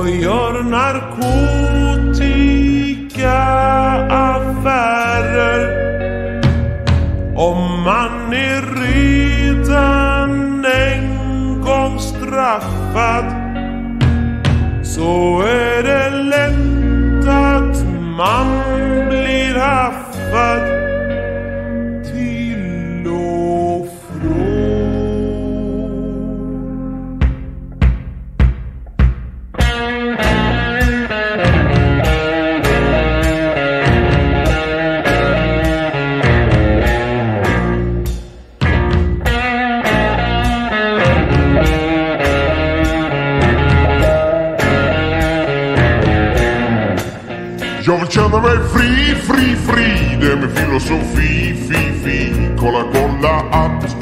och gör narkotikaaffärer. Om man är redan en gång straffad så är det lätt att man Jag vill känna mig fri, fri, fri. Det är min filosofi, fi, fi. Kolla, kolla att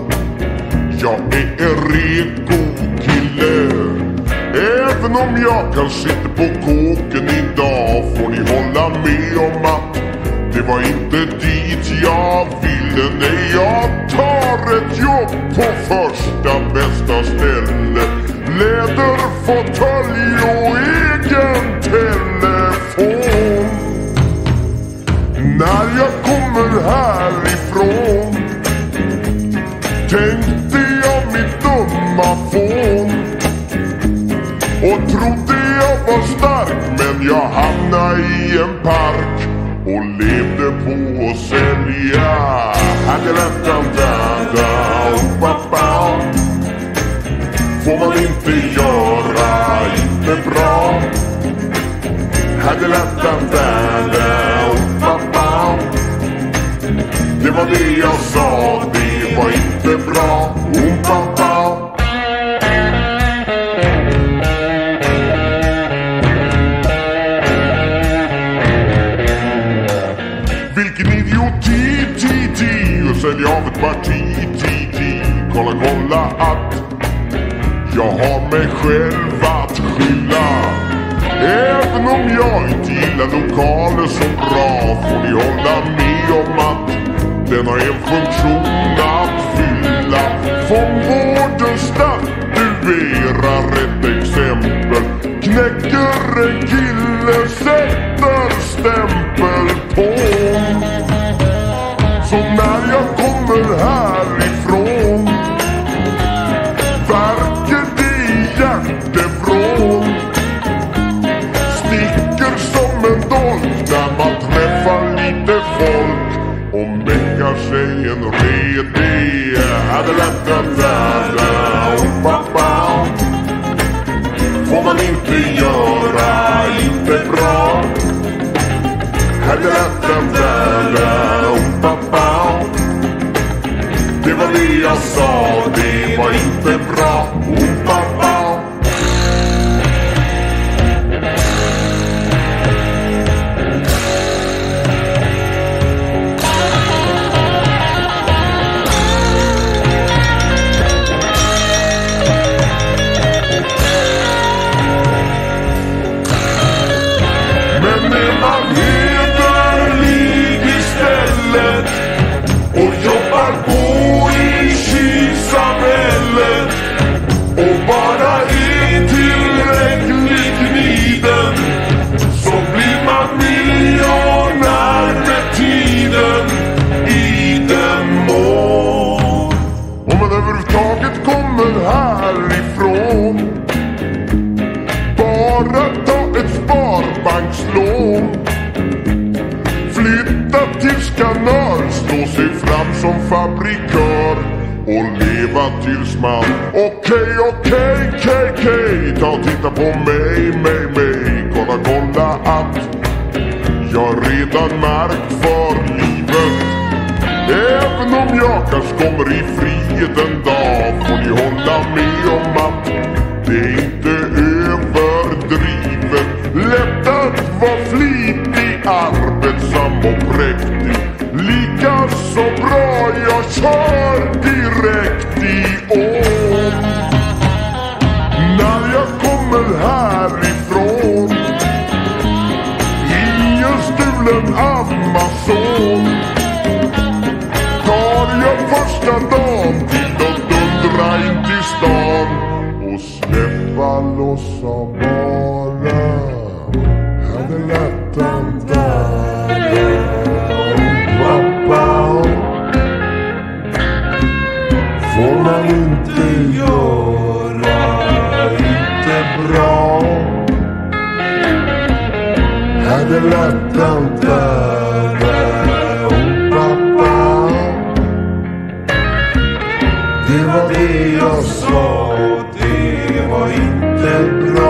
jag är en reko kille. Även om jag kanske sitter på kåken idag får ni hålla med om att det var inte dit jag ville. Nej, jag tar ett jobb på första bästa ställe. Läderfåtölj och egen telefon. När jag kommer härifrån tänkte jag mitt dumma fån. Och trodde jag var stark men jag hamnade i en park och levde på att sälja. Ti sälja av ett parti, tid ti. Kolla, kolla att jag har mig själv att skylla. Även om jag inte gillar lokaler så bra får ni hålla med om att den har en funktion att fylla. Fångvården statuerar ett exempel. Knäcker en kille, sätter stämpel på kommer härifrån. Värker det i hjärtevrån Sticker som en dolk när man träffar lite folk och meckar sig en redig. Oh, pappa. Får man inte göra, inte bra. Hadaladadada, slå. Flytta till Skanör, slå sig fram som fabrikör och leva tills man Okej, okej, okej, okej. Ta och titta på mig, mig, mig. Kolla, kolla att jag redan märkt för livet. Även om jag kanske kommer i frihet en dag får ni hålla med om jag kör direkt i ån. När jag kommer härifrån i en stulen Amazon Tar jag första dagen. Det var det jag sa och det var inte bra.